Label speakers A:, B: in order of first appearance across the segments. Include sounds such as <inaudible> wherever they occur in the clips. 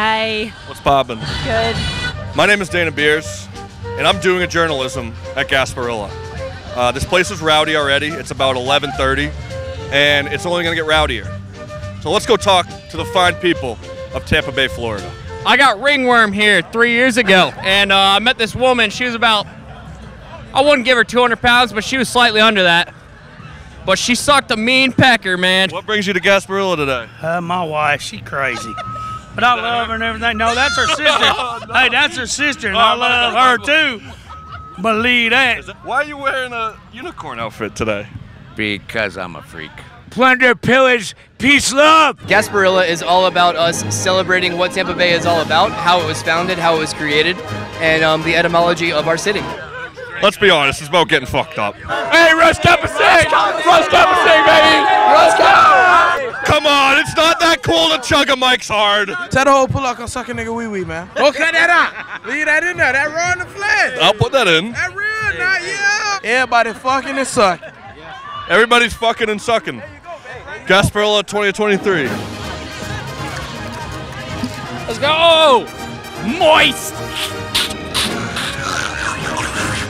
A: Hi.
B: What's poppin'?
A: Good.
B: My name is Dana Beers, and I'm doing a journalism at Gasparilla. Uh, this place is rowdy already. It's about 11:30, and it's only going to get rowdier. So let's go talk to the fine people of Tampa Bay, Florida.
C: I got ringworm here three years ago, and uh, I met this woman. She was about, I wouldn't give her 200 pounds, but she was slightly under that. But she sucked a mean pecker, man.
B: What brings you to Gasparilla today?
D: Uh, my wife, she crazy. But I love her and everything. No, that's her sister. <laughs> Hey, that's her sister, and I love her too. Believe that.
B: Why are you wearing a unicorn outfit today?
E: Because I'm a freak.
D: Plunder, pillage, peace, love.
C: Gasparilla is all about us celebrating what Tampa Bay is all about, how it was founded, how it was created, and um, the etymology of our city.
B: Let's be honest, it's about getting fucked up.
C: Hey, Russ Kapasek! Russ Kapasek, baby! Russ Kapasek!
B: Come on, it's not that cool to chug a Mike's hard.
F: Tell the whole pull out come suck a nigga wee wee, man. <laughs> Go cut that out. Leave that in there. That raw in the flesh.
B: I'll put that in.
F: That real, not yeah. Everybody fucking and suck.
B: Everybody's fucking and sucking. Gasparilla 2023.
C: Let's go! Moist!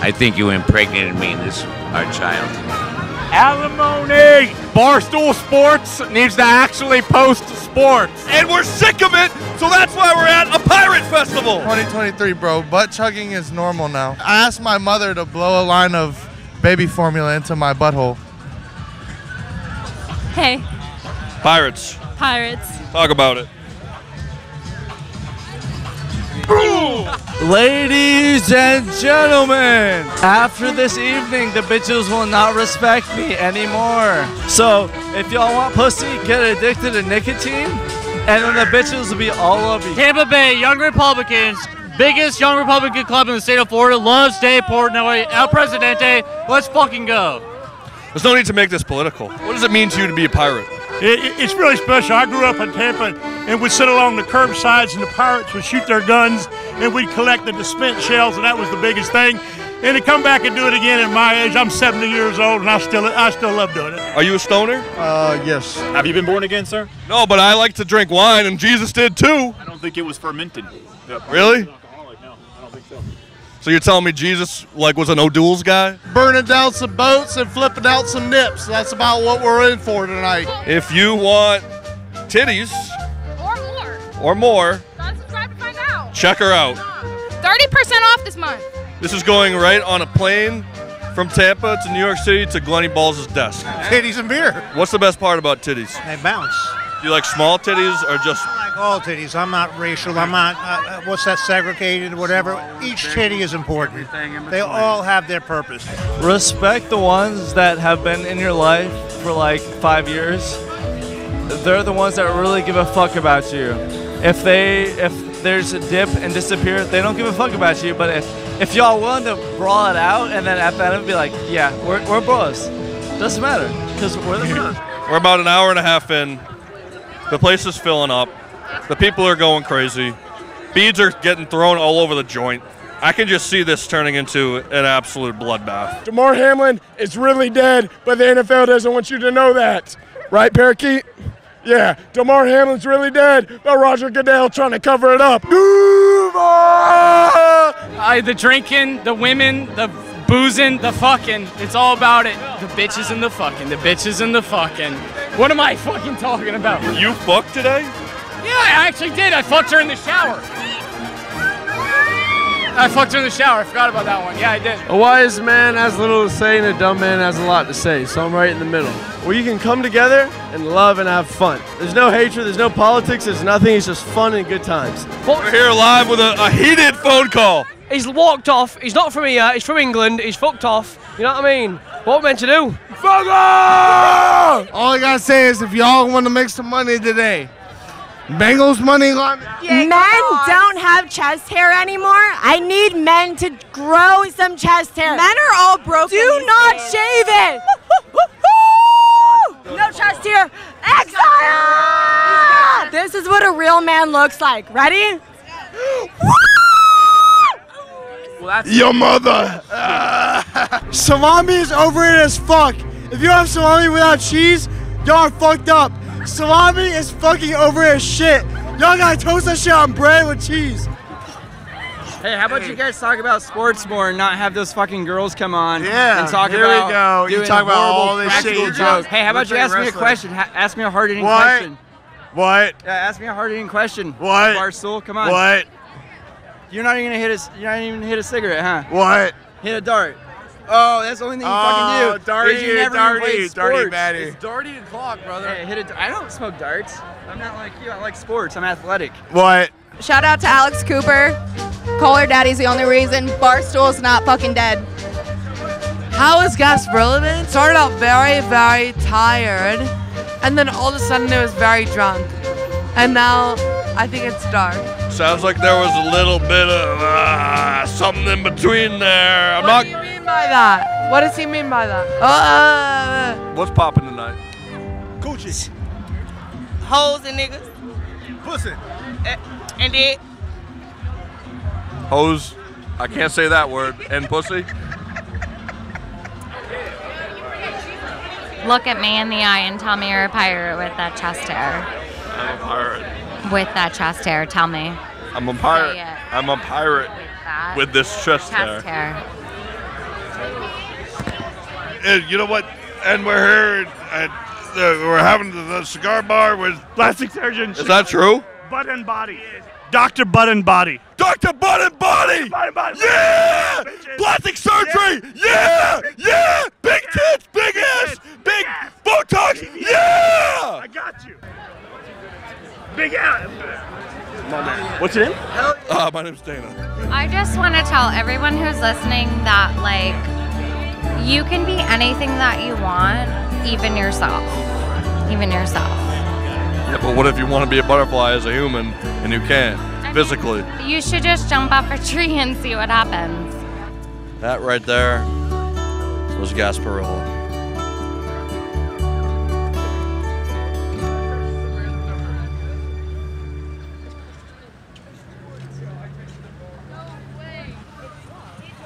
E: I think you impregnated me in this, our child.
D: Alimony.
C: Barstool Sports needs to actually post sports.
B: And we're sick of it, so that's why we're at a pirate festival.
F: 2023, bro. Butt chugging is normal now. I asked my mother to blow a line of baby formula into my butthole.
A: Hey,
B: Pirates,
A: pirates.
B: talk about it.
G: Ladies and gentlemen, after this evening, the bitches will not respect me anymore. So, if y'all want pussy, get addicted to nicotine, and then the bitches will be all over you.
C: Tampa Bay Young Republicans, biggest Young Republican club in the state of Florida, loves Dave Portnoy, El Presidente. Let's fucking go.
B: There's no need to make this political. What does it mean to you to be a pirate?
D: It, it- it's really special. I grew up in Tampa and would sit along the curbsides and the pirates would shoot their guns and we'd collect the dispense shells and that was the biggest thing. And to come back and do it again at my age, I'm 70 years old and I still I still love doing it.
B: Are you a stoner?
F: Uh, yes.
H: Have you been born again, sir?
B: No, but I like to drink wine, and Jesus did too.
H: I don't think it was fermented.
B: Really?
H: No, I don't think so.
B: So you're telling me Jesus like was an O'Doul's guy?
F: Burning down some boats and flipping out some nips. That's about what we're in for tonight.
B: If you want titties
I: Or more.
B: or more, check her out.
I: 30% off this month.
B: This is going right on a plane from Tampa to New York City to Glenny Balls' desk.
F: Titties and beer.
B: What's the best part about titties?
J: They bounce.
B: Do you like small titties or just
J: I like all titties. I'm not racial. I'm not, uh, uh, what's that, segregated, whatever. Each titty is important. They all have their purpose.
G: Respect the ones that have been in your life for like five years. They're the ones that really give a fuck about you. If they, if there's a dip and disappear, they don't give a fuck about you. But if, if y'all willing to brawl it out and then at the end be like, yeah, we're, we're bros, doesn't matter because we're the bros.
B: We're about an hour and a half in. The place is filling up. The people are going crazy. Beads are getting thrown all over the joint. I can just see this turning into an absolute bloodbath.
K: Damar Hamlin is really dead, but the NFL doesn't want you to know that. Right, Parakeet? Yeah, Damar Hamlin's really dead, but Roger Goodell trying to cover it up. Duval!
C: I, the drinking, the women, the boozing, the fucking. It's all about it. The bitches and the fucking. The bitches and the fucking. What am I fucking talking about?
B: You fucked today?
C: Yeah, I actually did. I fucked her in the shower. I fucked her in the shower. I forgot about that one. Yeah, I did.
K: A wise man has little to say, and a dumb man has a lot to say, so I'm right in the middle. Where you can come together and love and have fun. There's no hatred, there's no politics, there's nothing, it's just fun and good times.
B: We're here live with a, a heated phone call.
K: He's walked off, he's not from here, he's from England, he's fucked off. You know what I mean? What we're meant to do? Fuck off! All I gotta say is if y'all want to make some money today, Bengals money line.
A: Men don't have chest hair anymore. I need men to grow some chest hair. Men are all broken. Do not shave it. <laughs> no chest hair. Exile! This is what a real man looks like. Ready?
K: Your mother. <laughs> salami is overrated as fuck. If you have salami without cheese, y'all are fucked up. Salami is fucking over as shit.
L: Y'all gotta toast that shit on bread with cheese.
M: Hey, how about you guys talk about sports more and not have those fucking girls come on
L: Yeah,
M: and talk
L: here we
M: about
L: go. You talk about all this shit
M: jokes. Hey, how about you ask me a question? Ha- ask me a hard hitting
L: What?
M: question.
L: What?
M: Yeah, ask me a hard hitting question.
L: What?
M: Barstool, come on.
L: What?
M: You're not even gonna hit a. You're not even gonna hit a cigarette, huh?
L: What?
M: Hit a dart. Oh, that's the only thing you fucking
L: Oh,
M: do.
L: darty,
M: is you never even
L: darty,
M: played
L: darty
M: sports.
L: batty.
M: It's darty and clock, brother. Hey, hit a. I don't smoke darts. I'm not like you. I like sports. I'm athletic.
L: What?
N: Shout out to Alex Cooper. Call Her Daddy's the only reason Barstool's not fucking dead.
O: How is Gasparilla been? Started out very, very tired, and then all of a sudden it was very drunk, and now I think it's dark.
B: Sounds like there was a little bit of uh, something in between there. I'm
O: what
B: not.
O: Do you mean by that? What does he mean by that? Uh,
B: What's popping tonight?
L: Coochie.
O: hoes and niggas.
L: Pussy.
O: And it.
B: Hose. I can't say that word. And pussy.
P: Look at me in the eye and tell me you're a pirate with that chest hair.
B: I'm a pirate.
P: With that chest hair, tell me.
B: I'm a pirate. I'm a pirate
P: That
B: with this chest
P: chest
B: hair.
P: hair.
D: And you know what? And we're here at the, we're having the, the cigar bar with
Q: Plastic surgeon.
B: Is that true?
Q: Butt and body. Dr. Butt and Body.
D: Dr. Butt and Body.
Q: Butt and Body.
D: Yeah! Plastic surgery. Yeah! Yeah! Big tits, big ass, big Botox. Yeah!
Q: I got you. Big ass. What's your name?
B: Uh, my name's Dana.
P: I just want to tell everyone who's listening that, like, you can be anything that you want, even yourself. Even yourself.
B: Yeah, but what if you want to be a butterfly as a human and you can't physically?
P: You should just jump off a tree and see what happens.
B: That right there was Gasparilla.